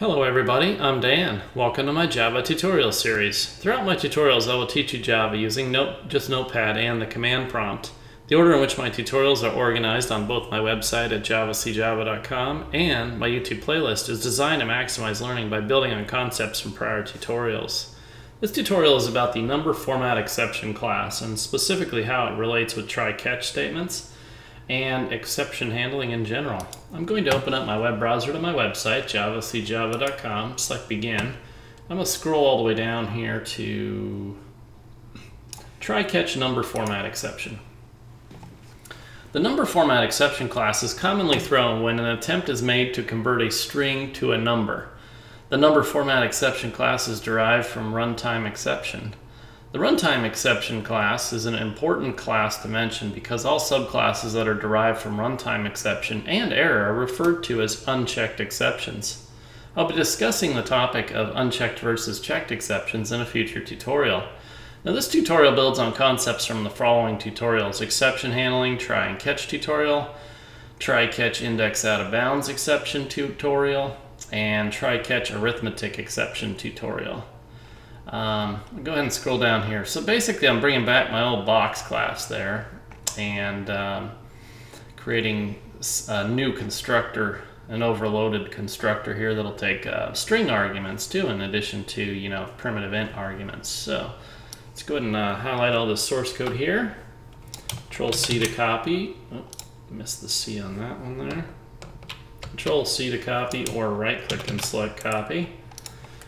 Hello everybody, I'm Dan. Welcome to my Java tutorial series. Throughout my tutorials I will teach you Java using note, just Notepad and the command prompt. The order in which my tutorials are organized on both my website at javacjava.com and my YouTube playlist is designed to maximize learning by building on concepts from prior tutorials. This tutorial is about the number format exception class and specifically how it relates with try-catch statements and exception handling in general. I'm going to open up my web browser to my website, javacjava.com, select begin. I'm going to scroll all the way down here to try-catch number format exception. The number format exception class is commonly thrown when an attempt is made to convert a string to a number. The number format exception class is derived from runtime exception. The runtime exception class is an important class to mention because all subclasses that are derived from runtime exception and error are referred to as unchecked exceptions. I'll be discussing the topic of unchecked versus checked exceptions in a future tutorial. Now this tutorial builds on concepts from the following tutorials, exception handling, try and catch tutorial, try catch index out of bounds exception tutorial, and try catch arithmetic exception tutorial. Um, go ahead and scroll down here. So basically I'm bringing back my old box class there and um, creating a new constructor, an overloaded constructor here that'll take uh, string arguments too in addition to, you know, primitive int arguments. So let's go ahead and uh, highlight all the source code here. Control C to copy. Oh, missed the C on that one there. Control C to copy or right click and select copy.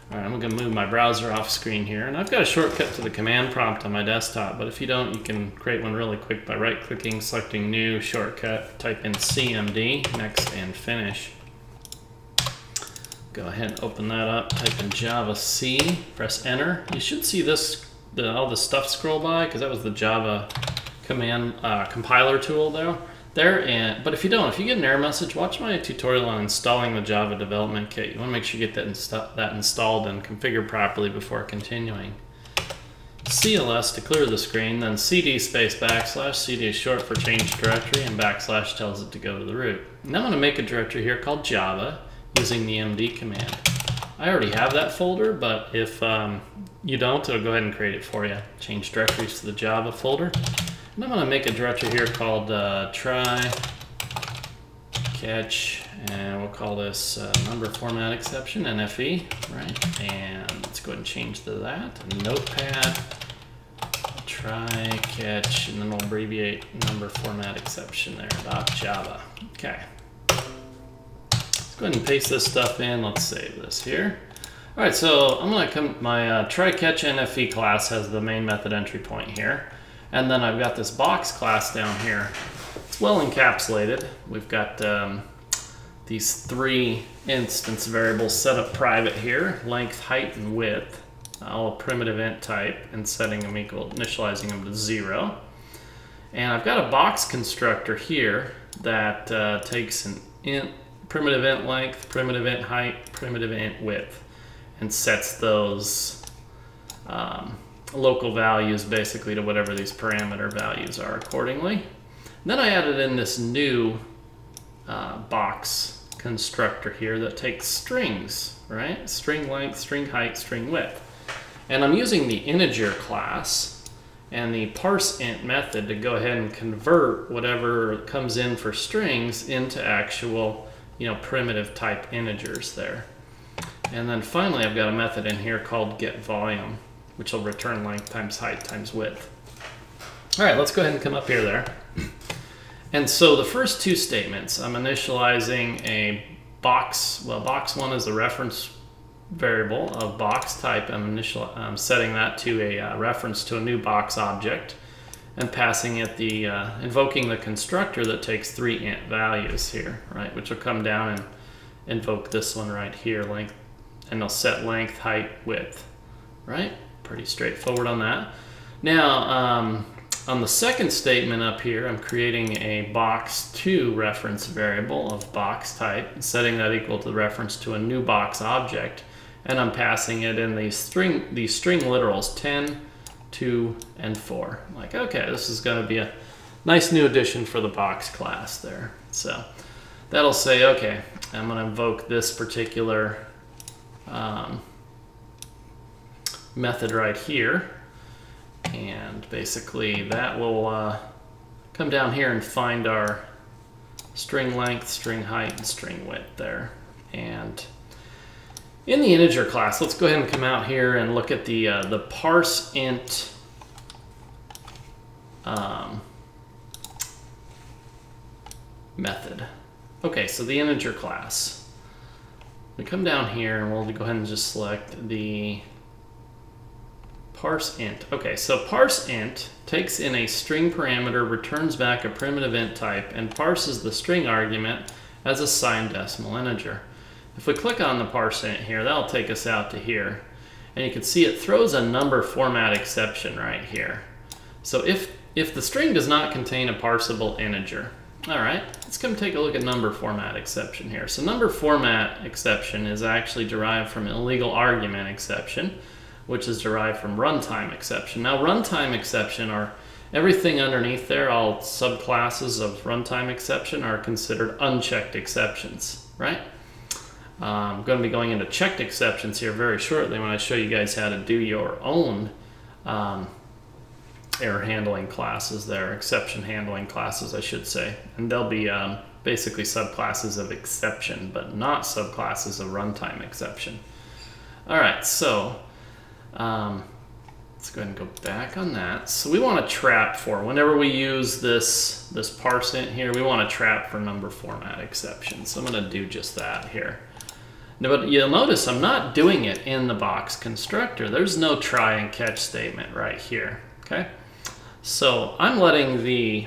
All right, I'm gonna move my browser off screen here and I've got a shortcut to the command prompt on my desktop, but if you don't, you can create one really quick by right clicking, selecting new shortcut, type in CMD, next and finish. Go ahead and open that up, type in Java C, press enter. You should see this, the, all the stuff scroll by because that was the Java command uh, compiler tool there there. And but if you don't, if you get an error message, watch my tutorial on installing the Java Development Kit. You want to make sure you get that, that installed and configured properly before continuing. CLS to clear the screen, then CD space backslash, CD is short for change directory, and backslash tells it to go to the root. Now I'm going to make a directory here called Java using the MD command. I already have that folder, but if um, you don't, it'll go ahead and create it for you. Change directories to the Java folder. And I'm going to make a directory here called uh, try catch, and we'll call this uh, number format exception, NFE, right? And let's go ahead and change to that. Notepad, try catch, and then we'll abbreviate number format exception there, dot Java. Okay. Let's go ahead and paste this stuff in. Let's save this here. All right, so I'm gonna come, my uh, try catch NFE class has the main method entry point here. And then I've got this box class down here. It's well encapsulated. We've got um, these three instance variables set up private here, length, height, and width, all a primitive int type, and setting them equal, initializing them to zero. And I've got a box constructor here that uh, takes an int, primitive int length, primitive int height, primitive int width, and sets those um, local values basically to whatever these parameter values are accordingly. then I added in this new uh, box constructor here that takes strings, right? String length, string height, string width. And I'm using the integer class and the parse int method to go ahead and convert whatever comes in for strings into actual, you know, primitive type integers there. And then finally, I've got a method in here called get volume which will return length times height times width. All right, let's go ahead and come up here there. And so the first two statements, I'm initializing a box, well, box one is a reference variable of box type. I'm, initial, I'm setting that to a uh, reference to a new box object and passing it the, uh, invoking the constructor that takes three int values here, right, which will come down and invoke this one right here, length, and they'll set length, height, width, right? Pretty straightforward on that. Now, um, on the second statement up here, I'm creating a box2 reference variable of box type, setting that equal to the reference to a new box object, and I'm passing it in these string, these string literals 10, 2, and 4. like, okay, this is going to be a nice new addition for the box class there. So that'll say, okay, I'm going to invoke this particular um, method right here. And basically that will uh, come down here and find our string length, string height, and string width there. And in the integer class, let's go ahead and come out here and look at the, uh, the parse int um, method. Okay, so the integer class. We come down here and we'll go ahead and just select the parse int. Okay, so parse int takes in a string parameter, returns back a primitive int type, and parses the string argument as a signed decimal integer. If we click on the parse int here, that'll take us out to here. And you can see it throws a number format exception right here. So if, if the string does not contain a parsable integer, all right, let's come take a look at number format exception here. So number format exception is actually derived from illegal argument exception, which is derived from runtime exception. Now runtime exception are everything underneath there, all subclasses of runtime exception are considered unchecked exceptions, right? I'm going to be going into checked exceptions here very shortly when I show you guys how to do your own um, error handling classes there, exception handling classes, I should say. And they'll be um, basically subclasses of exception, but not subclasses of runtime exception. All right, so um, let's go ahead and go back on that. So we want to trap for, whenever we use this, this parse int here, we want to trap for number format exception. So I'm going to do just that here. Now, but you'll notice I'm not doing it in the box constructor. There's no try and catch statement right here, okay? So I'm letting the,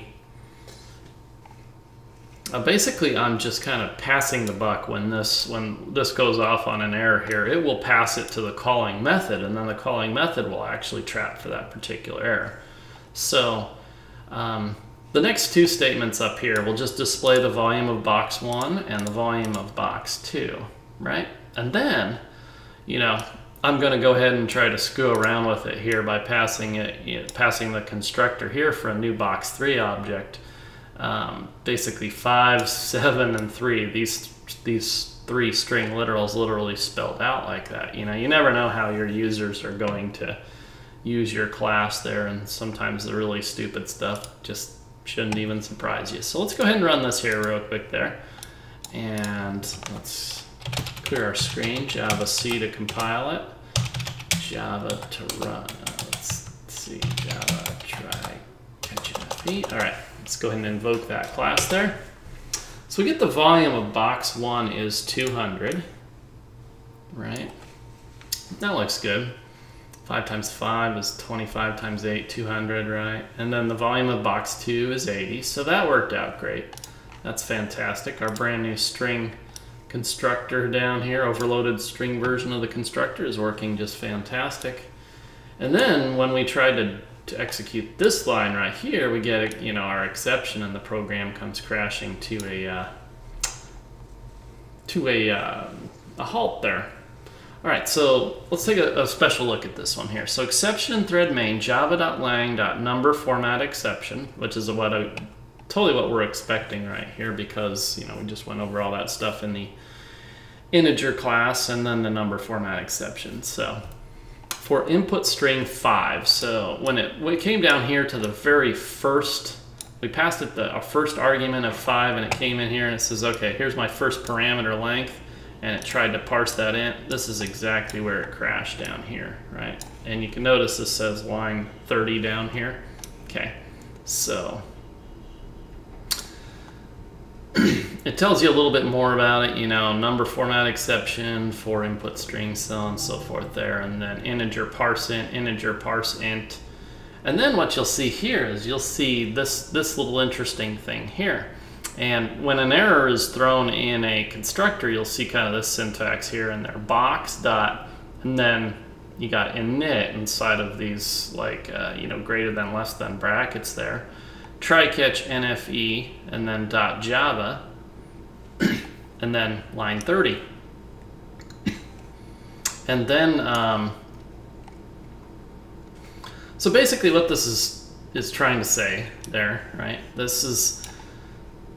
uh, basically I'm just kind of passing the buck when this, when this goes off on an error here, it will pass it to the calling method and then the calling method will actually trap for that particular error. So um, the next two statements up here will just display the volume of box one and the volume of box two, right? And then, you know, I'm going to go ahead and try to screw around with it here by passing it, you know, passing the constructor here for a new box three object. Um, basically five, seven, and three. These these three string literals literally spelled out like that. You know, you never know how your users are going to use your class there, and sometimes the really stupid stuff just shouldn't even surprise you. So let's go ahead and run this here real quick there, and let's clear our screen, Java C to compile it, Java to run. Let's see, Java try catch FE. All right, let's go ahead and invoke that class there. So we get the volume of box one is 200, right? That looks good. 5 times 5 is 25 times 8, 200, right? And then the volume of box 2 is 80, so that worked out great. That's fantastic. Our brand new string constructor down here, overloaded string version of the constructor is working just fantastic. And then when we try to, to execute this line right here, we get you know our exception and the program comes crashing to a uh, to a, uh, a halt there. All right, so let's take a, a, special look at this one here. So exception in thread main java.lang.number format exception, which is what I totally what we're expecting right here because you know we just went over all that stuff in the integer class and then the number format exception. So for input string 5, so when it, when it came down here to the very first, we passed it the our first argument of 5 and it came in here and it says, okay, here's my first parameter length and it tried to parse that in. This is exactly where it crashed down here, right? And you can notice this says line 30 down here. Okay, so it tells you a little bit more about it, you know, number format exception for input string, so on and so forth there, and then integer parse int, integer parse int. And then what you'll see here is you'll see this, this little interesting thing here. And when an error is thrown in a constructor, you'll see kind of this syntax here in there, box dot, and then you got init inside of these like, uh, you know, greater than, less than brackets there try catch NFE and then dot Java and then line 30. And then, um, so basically what this is, is trying to say there, right? This is,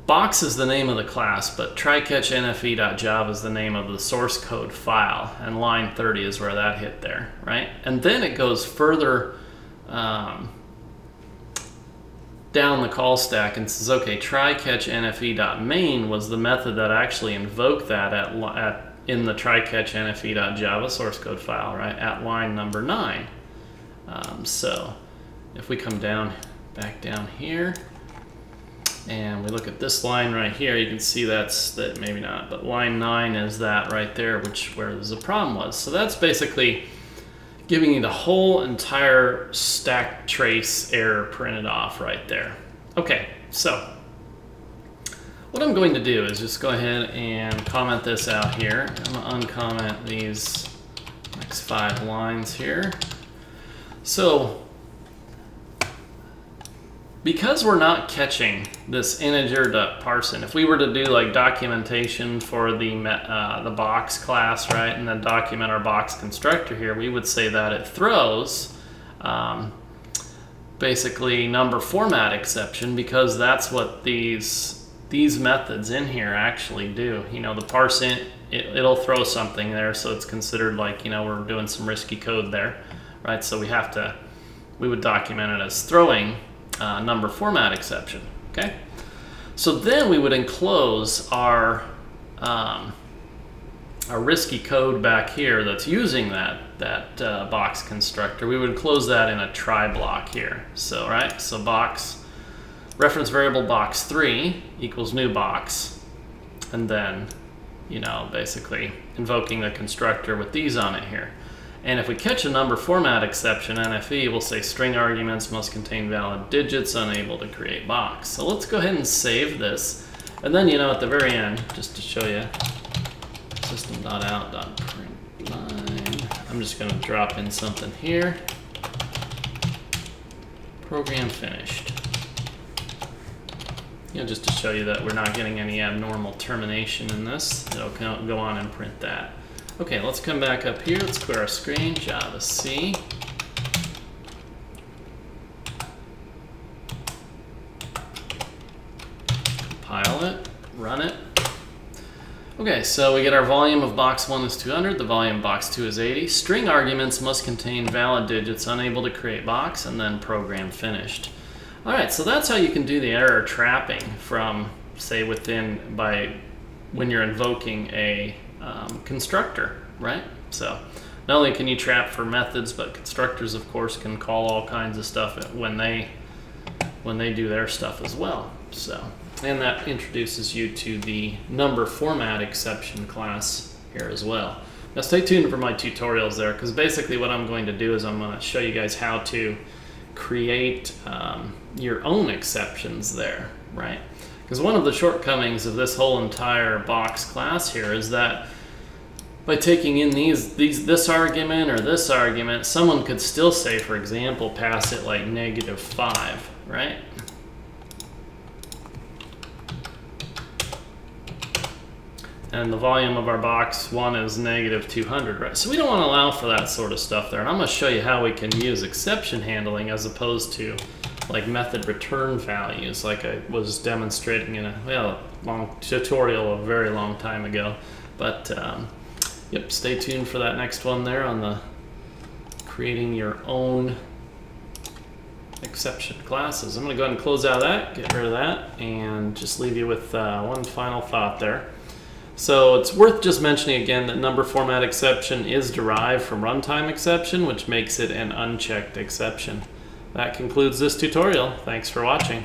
box is the name of the class, but trycatch.nfe.java is the name of the source code file, and line 30 is where that hit there, right? And then it goes further um, down the call stack and says, okay, trycatch.nfe.main was the method that actually invoked that at, at in the trycatch.nfe.java source code file, right, at line number 9. Um, so if we come down, back down here, and we look at this line right here, you can see that's, that maybe not, but line 9 is that right there, which where the problem was. So that's basically giving you the whole entire stack trace error printed off right there. Okay, so what I'm going to do is just go ahead and comment this out here. I'm to uncomment these next five lines here. So because we're not catching this integer integer.parseInt, if we were to do like documentation for the uh, the box class, right, and then document our box constructor here, we would say that it throws um, basically number format exception because that's what these these methods in here actually do. You know, the parse it, will throw something there, so it's considered like, you know, we're doing some risky code there, right? So we have to, we would document it as throwing uh, number format exception, okay? So then we would enclose our, um, our risky code back here that's using that, that uh, box constructor. We would enclose that in a try block here. So, right, so box reference variable box 3 equals new box, and then, you know, basically invoking the constructor with these on it here. And if we catch a number format exception, NFE will say string arguments must contain valid digits, unable to create box. So let's go ahead and save this. And then, you know, at the very end, just to show you, system.out.println, I'm just going to drop in something here. Program finished you know, just to show you that we're not getting any abnormal termination in this. It'll go on and print that. Okay, let's come back up here. Let's clear our screen, Java C. Compile it, run it. Okay, so we get our volume of box 1 is 200, the volume of box 2 is 80. String arguments must contain valid digits unable to create box, and then program finished. All right, so that's how you can do the error trapping from, say, within by when you're invoking a um, constructor, right? So not only can you trap for methods, but constructors, of course, can call all kinds of stuff when they when they do their stuff as well. So, and that introduces you to the number format exception class here as well. Now stay tuned for my tutorials there, because basically what I'm going to do is I'm going to show you guys how to create um, your own exceptions there, right? Because one of the shortcomings of this whole entire box class here is that by taking in these, these this argument or this argument, someone could still say, for example, pass it like negative 5, right? and the volume of our box one is negative 200, right? So we don't want to allow for that sort of stuff there. And I'm going to show you how we can use exception handling as opposed to like method return values like I was demonstrating in a well long tutorial a very long time ago. But um, yep, stay tuned for that next one there on the creating your own exception classes. I'm going to go ahead and close out that, get rid of that, and just leave you with uh, one final thought there. So it's worth just mentioning again that number format exception is derived from runtime exception, which makes it an unchecked exception. That concludes this tutorial. Thanks for watching.